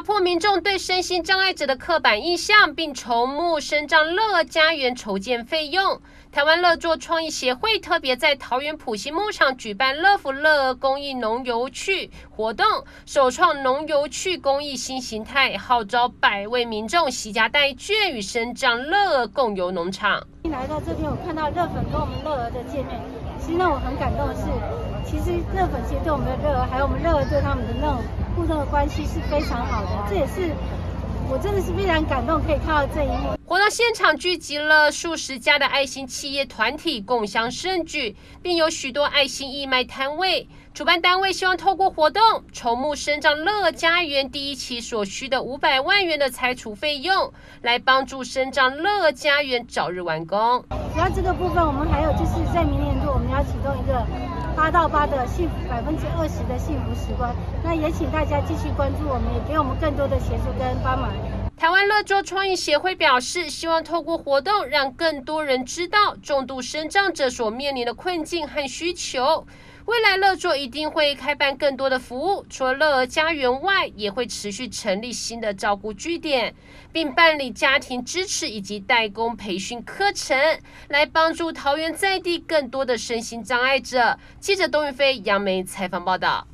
打破民众对身心障碍者的刻板印象，并筹募生长乐家园筹建费用。台湾乐作创意协会特别在桃园普兴牧场举办乐福乐公益农游趣活动，首创农游趣公益新形态，号召百位民众携家带眷与生长乐共游农场。一来到这边，我看到乐粉跟我们乐儿的见面，其实让我很感动的是，其实乐粉其实对我们的乐儿，还有我们乐儿对他们的那种的关系是非常好的，这也是。我真的是非常感动，可以看到这一幕。活动现场聚集了数十家的爱心企业团体共襄盛举，并有许多爱心义卖摊位。主办单位希望透过活动筹募生长乐家园第一期所需的五百万元的拆除费用，来帮助生长乐家园早日完工。那这个部分，我们还有就是在明年度，我们要启动一个八到八的幸福百分之二十的幸福时光。那也请大家继续关注我们，也给我们更多的协助跟帮忙。台湾乐作创意协会表示，希望透过活动，让更多人知道重度生长者所面临的困境和需求。未来乐作一定会开办更多的服务，除了乐儿家园外，也会持续成立新的照顾据点，并办理家庭支持以及代工培训课程，来帮助桃园在地更多的身心障碍者。记者董宇飞、杨梅采访报道。